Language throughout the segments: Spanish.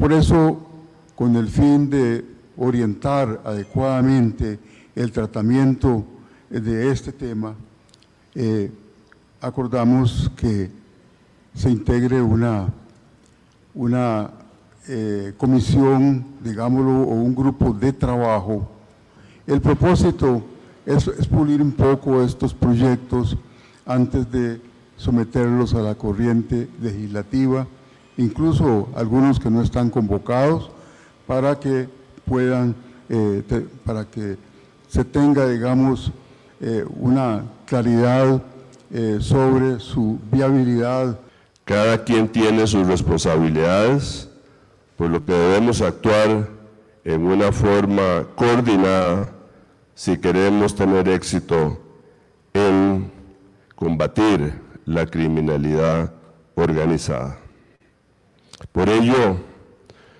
Por eso, con el fin de orientar adecuadamente el tratamiento de este tema, eh, acordamos que se integre una, una eh, comisión, digámoslo, o un grupo de trabajo. El propósito es, es pulir un poco estos proyectos antes de someterlos a la corriente legislativa, incluso algunos que no están convocados, para que puedan, eh, para que se tenga, digamos, eh, una claridad eh, sobre su viabilidad. Cada quien tiene sus responsabilidades, por lo que debemos actuar en una forma coordinada si queremos tener éxito en combatir la criminalidad organizada. Por ello,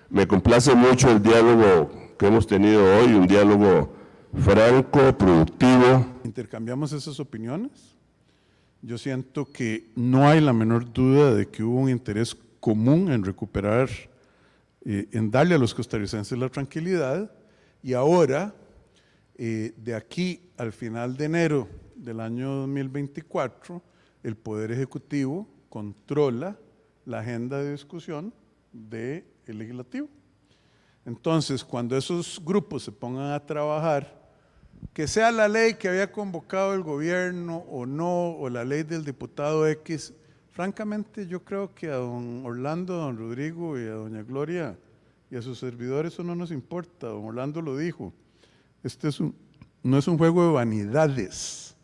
me complace mucho el diálogo que hemos tenido hoy, un diálogo franco, productivo. Intercambiamos esas opiniones. Yo siento que no hay la menor duda de que hubo un interés común en recuperar, eh, en darle a los costarricenses la tranquilidad y ahora, eh, de aquí al final de enero del año 2024, el Poder Ejecutivo controla la agenda de discusión del Legislativo. Entonces, cuando esos grupos se pongan a trabajar, que sea la ley que había convocado el gobierno o no, o la ley del diputado X, francamente yo creo que a don Orlando, don Rodrigo y a doña Gloria y a sus servidores eso no nos importa, don Orlando lo dijo, este es un, no es un juego de vanidades,